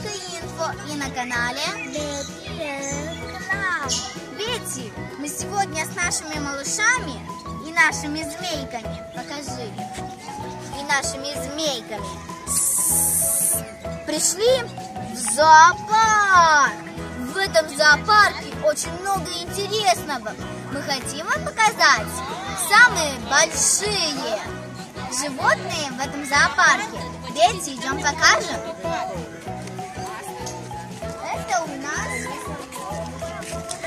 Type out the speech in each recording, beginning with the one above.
Инфо и на канале Бетти, мы сегодня с нашими малышами и нашими змейками, покажи, и нашими змейками пришли в зоопарк. В этом зоопарке очень много интересного. Мы хотим вам показать самые большие животные в этом зоопарке. Бетти, идем покажем. Это у нас,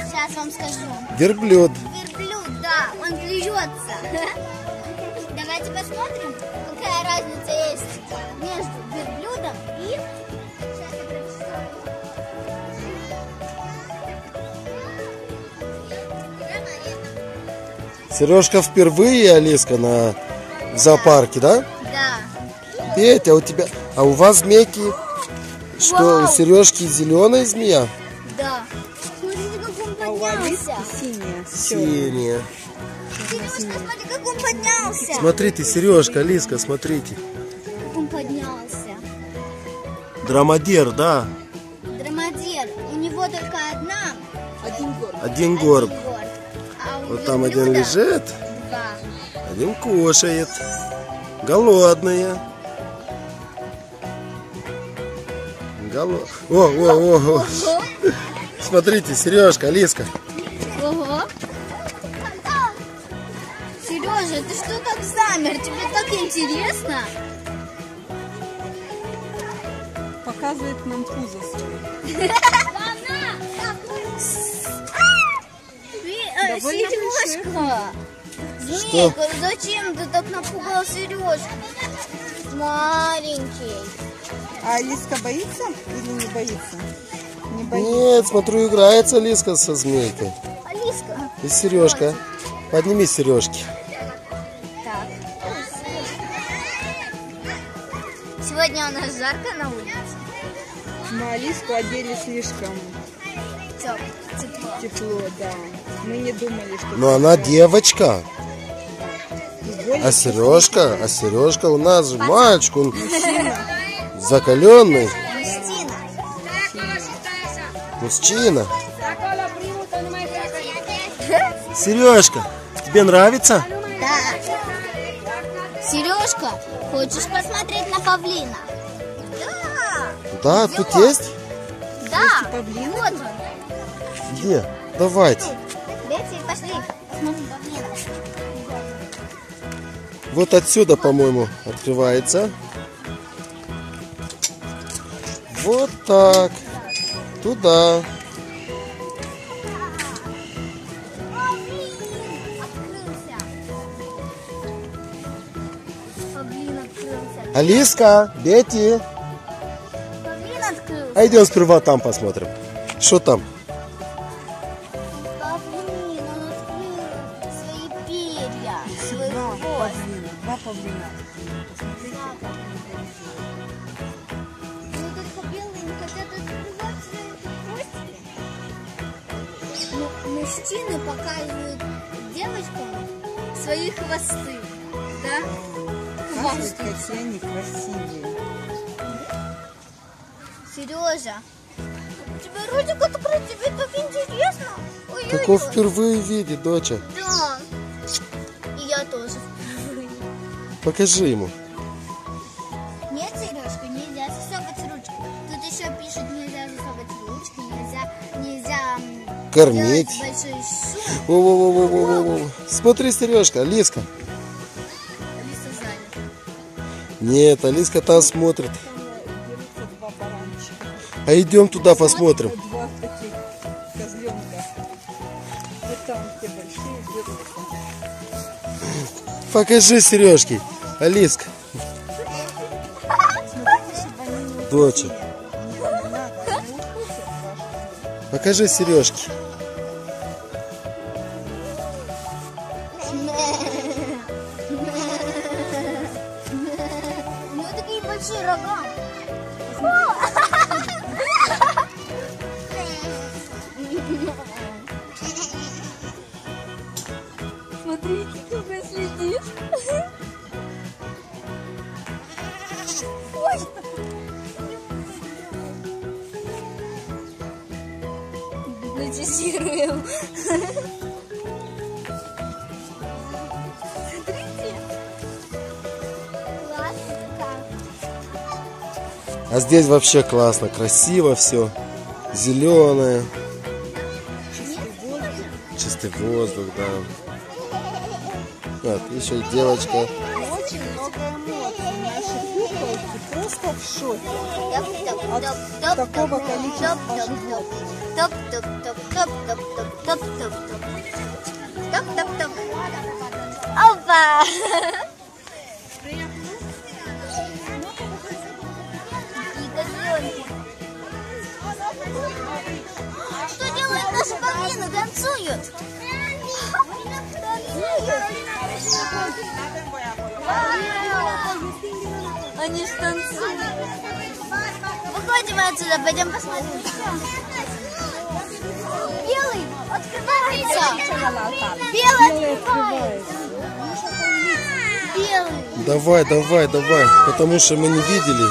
сейчас вам скажу, Верблюд. верблюд, да, он плюется. Давайте посмотрим, какая разница есть между верблюдом и... Сережка впервые, Алиска, на в зоопарке, да? Да. Петя, а у тебя... А у вас змейки... Что, у Вау. Сережки зеленая змея? Да. Смотрите, как он А поднялся. синяя. Синяя. Сережка, смотри, как он поднялся. Смотрите, Сережка, Алиска, смотрите. Как он поднялся. Драмадер, да. Драмадер. У него только одна. Один город. Один горб. один горб. А Вот там один лежит, Два. один кушает. Голодные. Голо... О, о, о, о. Ого. Смотрите, Сережка, Алиска. Ого. Сережа, ты что так замер? Тебе так интересно? Показывает нам пузо Довольно Сережка. Змейка, зачем ты так напугал Сережку? Маленький. А Алиска боится или не боится? Не боится. Нет, смотрю, играется Алиска со змейкой. Алиска. И Сережка. Подними сережки. Так. Сегодня у нас жарко на улице. Мы Алиску одели слишком Теп- тепло. тепло, да. Мы не думали, что... Но она девочка. И более А Сережка, а Сережка у нас же мальчик, он закаленный Мужчина. мужчина. Сережка, тебе нравится? Да. Сережка, хочешь посмотреть на павлина? Да. Да, тут есть? Да. павлина? Вот он. Где? Давайте. Бетти, пошли. Посмотрим павлина. Вот отсюда, по-моему, открывается. Вот так. Туда. Алиска, Бетти. А идем сперва там посмотрим. Что там? Два павлина. Два павлина. Ну, мужчины показывают девочкам свои хвосты, да? Показывают, какие они красивые. Сережа, у тебя ротик открыт, тебе так интересно. Ой-ой-ой. Так он впервые видит, доча. Да. И я тоже впервые. Покажи ему. Кормить. делать большой шум. Во-во-во-во-во-во. Смотри, Сережка, Алиска. Нет, Алиска там смотрит. Баранчика. А идем туда посмотрим. Покажи сережки. Алиска. Доча. Покажи сережки. Монетизируем. Классно. А здесь вообще классно, красиво все. Зеленое. Чистый воздух, да. Вот, еще девочка. В шоке. От такого количества животных. Опа! Что делают наши павлины? Танцуют. Они ж танцуют. Выходим отсюда, пойдем посмотрим. Белый открывается. Белый открывается. Белый. Давай, давай, давай. Потому что мы не видели.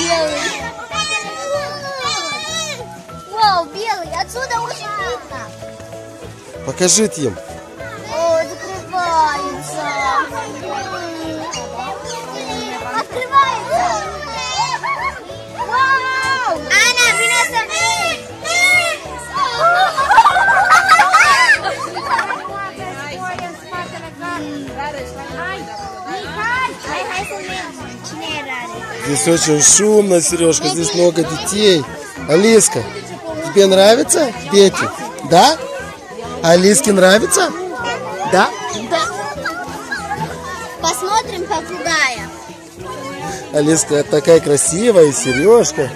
Белый. Вау, белый. Отсюда очень видно. Покажите им. Здесь очень шумно, Сережка. Здесь много детей. Алиска, тебе нравится дети? Да? Алиске нравится? Да? Посмотрим попугая. Алиска такая красивая, и Сережка.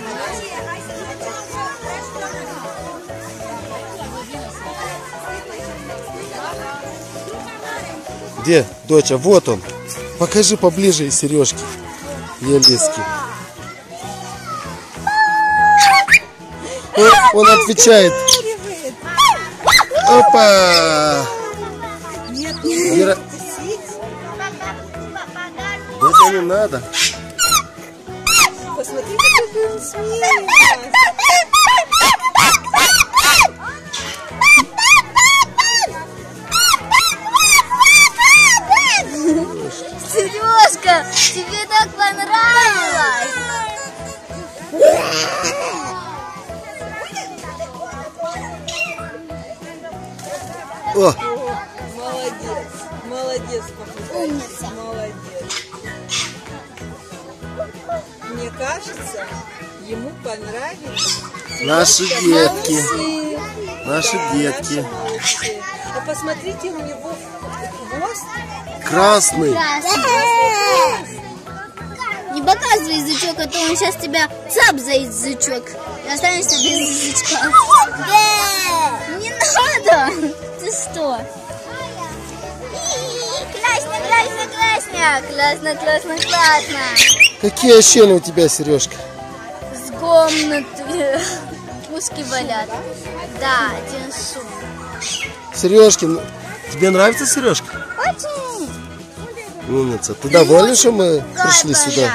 Где, доча? Вот он. Покажи поближе Сережки. И Алиски. О, он отвечает. Опа! Нет. Это не надо. Посмотрите, какой он смелый. Молодец. Мне кажется, ему понравились наши детки. Наши детки. Молодцы. А посмотрите, у него хвост Красный. Не показывай язычок, а то он сейчас тебя цап за язычок. И останешься без язычка. Классно, классно! Классно, классно! Какие ощущения у тебя, Сережка? С комнаты ушки болят. Да, один шум. Сережки, ну, тебе нравится Сережка? Очень! Умница. Ты доволен, что мы пришли сюда?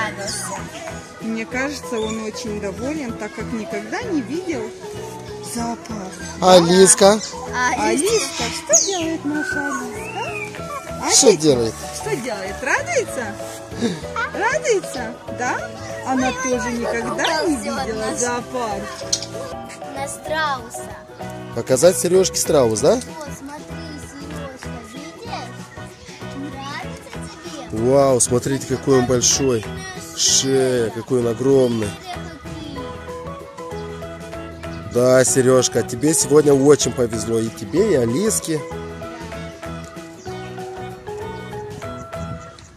Мне кажется, он очень доволен, так как никогда не видел зоопарк. Алиска, А, Алиска, что делает наша Алиска? А, что делает? Что делает? Радуется? Радуется? Да? Она тоже никогда не видела зоопарк. на страуса. Показать Сережке страус, да? Вот, смотри, Сережка, видишь? Нравится тебе? Вау, смотрите, какой он большой. Шея, какой он огромный. Да, Сережка, тебе сегодня очень повезло. И тебе, и Алиске.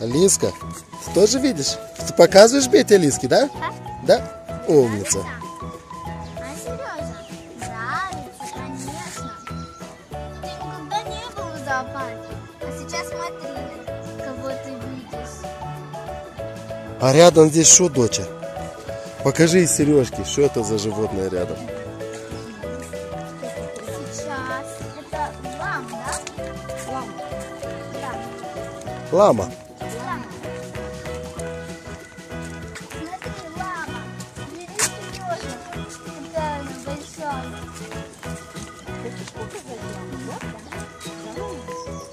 Алиска, ты тоже видишь? Ты показываешь Бете Алиске, да? Да? Умница. А Сережа? Нравится, конечно. Ты никогда не был в зоопарке. А сейчас смотри, кого ты видишь. А рядом здесь что, доча? Покажи сережки, что это за животное рядом. Сейчас. Это лам, да? Лам. Да. Лама.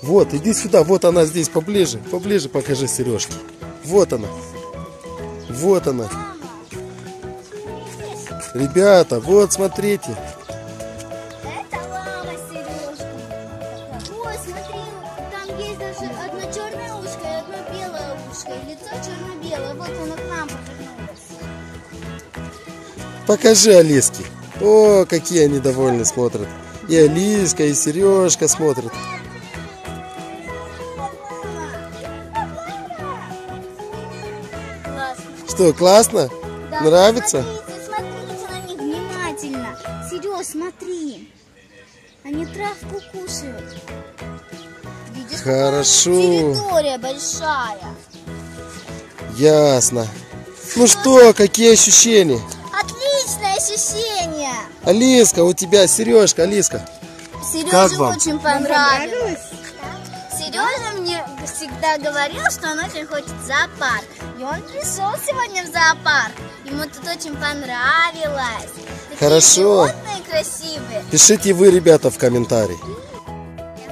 Вот, иди сюда, вот она здесь, поближе, поближе покажи сережки. Вот она. Вот она. Ребята, вот смотрите. Это лама с сережками. Ой, смотри, там есть даже одно черное ушко и одно белое ушко. И лицо черно-белое. Вот оно к нам повернулось. Покажи Алиски. О, какие они довольны смотрят. И Алиска, и Сережка смотрят. Классно. Что, классно? Да, Нравится? Смотрите, смотрите на них внимательно. Сереж, смотри. Они травку кушают. Видишь, Хорошо. территория большая. Ясно. Ну что, какие ощущения? Алиска, у тебя Сережка, Алиска. Сереже Как вам? очень понравилось. Сережа мне всегда говорил, что он очень хочет в зоопарк. И он пришел сегодня в зоопарк. Ему тут очень понравилось. Такие Хорошо. животные красивые. Пишите вы, ребята, в комментарии.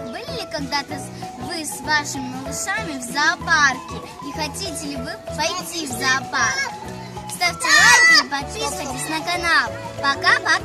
Были ли когда-то вы с вашими малышами в зоопарке? И хотите ли вы пойти в зоопарк? Ставьте лайки и подписывайтесь на канал. Пока-пока!